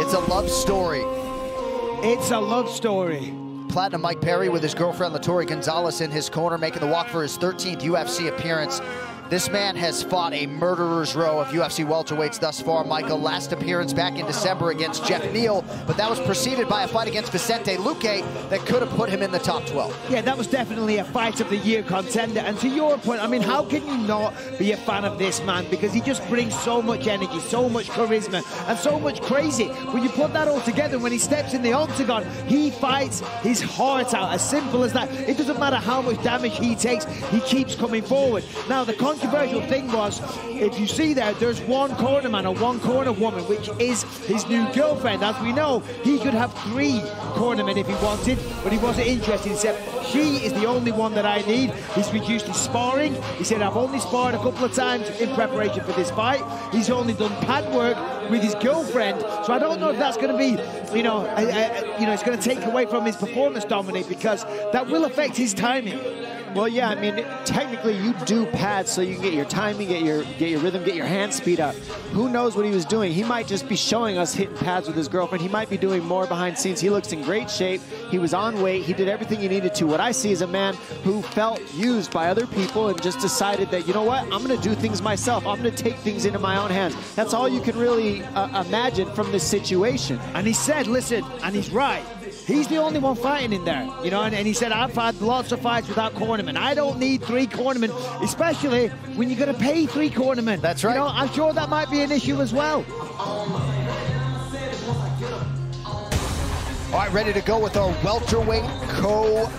it's a love story. It's a love story. Platinum Mike Perry with his girlfriend Latory Gonzalez in his corner, making the walk for his 13th UFC appearance. This man has fought a murderer's row of UFC welterweights thus far, Michael. Last appearance back in December against Geoff Neal, but that was preceded by a fight against Vicente Luque that could have put him in the top 12. Yeah, that was definitely a fight of the year contender. And to your point, I mean, how can you not be a fan of this man? Because he just brings so much energy, so much charisma, and so much crazy. When you put that all together, when he steps in the octagon, he fights his heart out. As simple as that. It doesn't matter how much damage he takes, he keeps coming forward. Now, the controversial thing was, if you see there, there's one corner man or one corner woman, which is his new girlfriend. As we know, he could have three cornermen if he wanted, but he wasn't interested. He said, she is the only one that I need. He's reduced his sparring. He said, I've only sparred a couple of times in preparation for this fight. He's only done pad work with his girlfriend. So I don't know if that's going to be, you know, a, you know, it's going to take away from his performance, Dominic, because that will affect his timing. Well, yeah, I mean, technically you do pads so you can get your timing, get your get your rhythm, get your hand speed up. Who knows what he was doing? He might just be showing us hitting pads with his girlfriend. He might be doing more behind scenes. He looks in great shape. He was on weight. He did everything he needed to. What I see is a man who felt used by other people and just decided that, you know what, I'm going to do things myself. I'm going to take things into my own hands. That's all you can really uh, imagine from this situation. And he said, listen, and he's right. He's the only one fighting in there, you know, and, and he said, I've had lots of fights without cornermen. I don't need three cornermen, especially when you're going to pay three cornermen. That's right. You know, I'm sure that might be an issue as well. All right, ready to go with our welterweight co